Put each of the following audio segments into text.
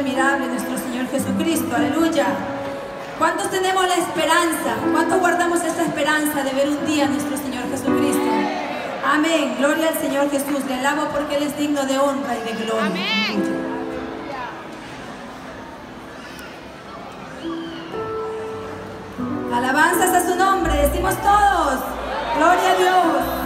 admirable, nuestro Señor Jesucristo. Aleluya. ¿Cuántos tenemos la esperanza? ¿Cuántos guardamos esa esperanza de ver un día a nuestro Señor Jesucristo? Amén. Gloria al Señor Jesús. Le alabo porque Él es digno de honra y de gloria. Amén. Alabanzas a su nombre, decimos todos. Gloria a Dios.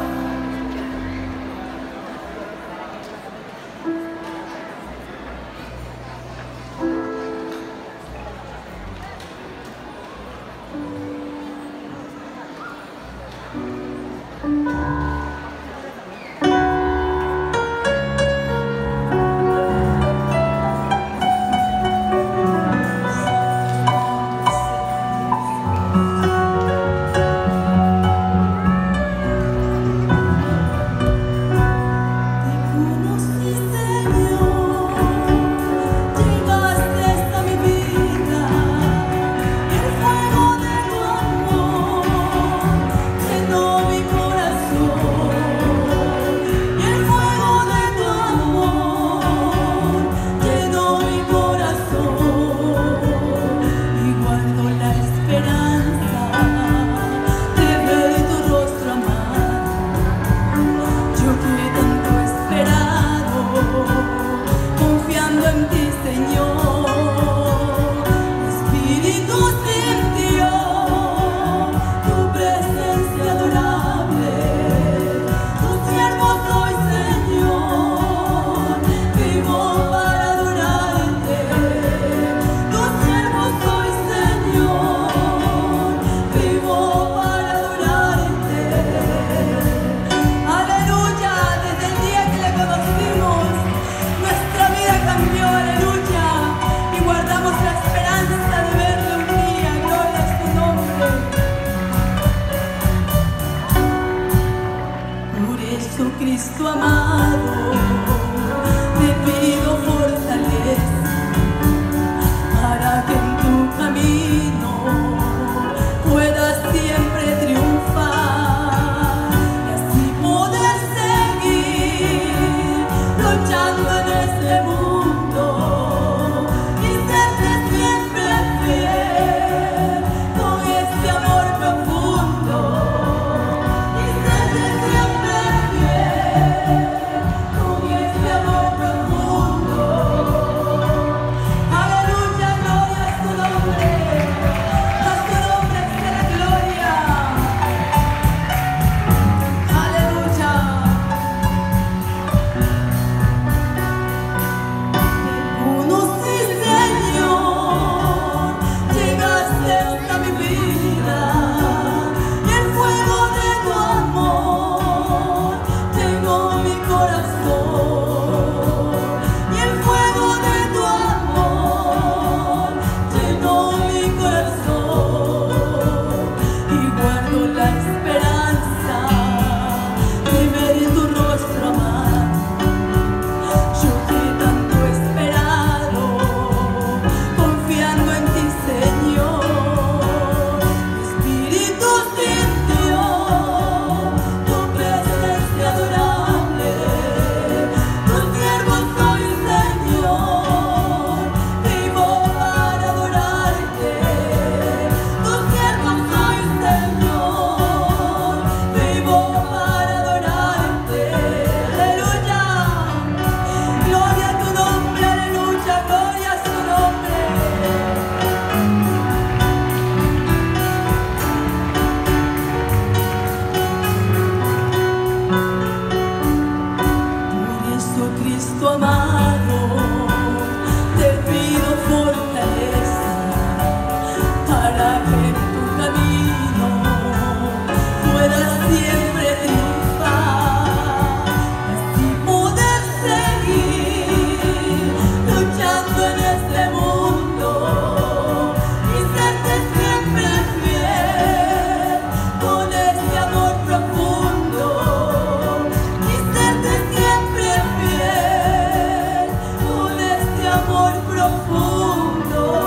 Cristo amado. I spent amor profundo.